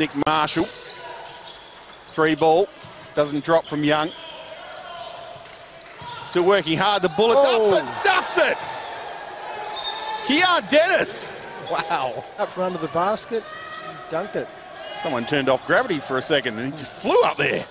Nick Marshall. Three ball. Doesn't drop from Young. Still working hard. The bullet's Oh. up and stuffs it. Kian Dennis. Wow. Up from under the basket, dunked it. Someone turned off gravity for a second and he just flew up there.